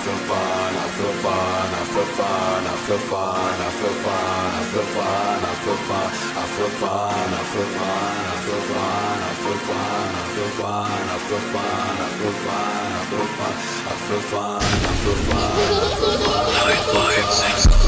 feel fine, I feel fine, I feel fine, I feel fine, I feel fine, I feel fine, I feel fine, I feel fine, I feel fine, I feel fine, I feel fine, I feel fine, I feel fine, I feel fine, I feel fine, I feel fine, I feel fine, I feel fine. Nine five six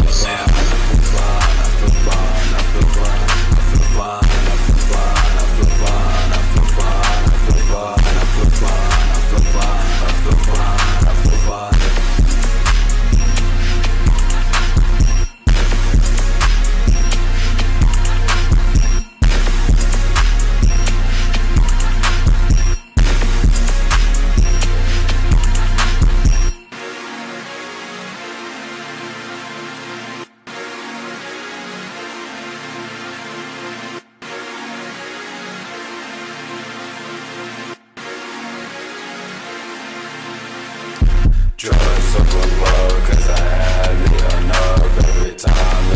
Drugs up above, cause I have it enough Every time